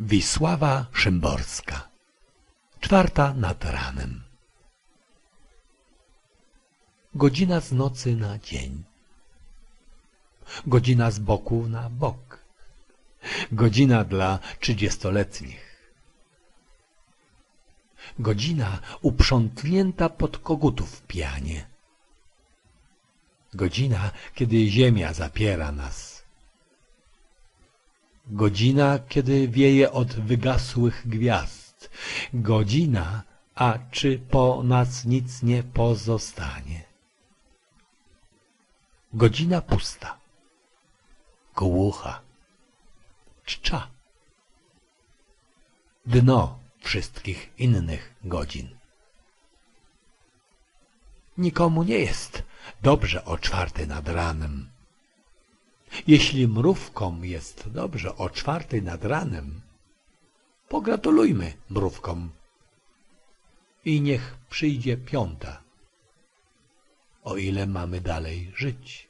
Wisława Szymborska. Czwarta nad ranem. Godzina z nocy na dzień. Godzina z boku na bok. Godzina dla trzydziestoletnich. Godzina uprzątnięta pod kogutów w pianie. Godzina, kiedy ziemia zapiera nas Godzina, kiedy wieje od wygasłych gwiazd. Godzina, a czy po nas nic nie pozostanie? Godzina pusta, głucha, czcza. Dno wszystkich innych godzin. Nikomu nie jest dobrze o czwartej nad ranem. Jeśli mrówkom jest dobrze o czwartej nad ranem, pogratulujmy mrówkom. I niech przyjdzie piąta, o ile mamy dalej żyć.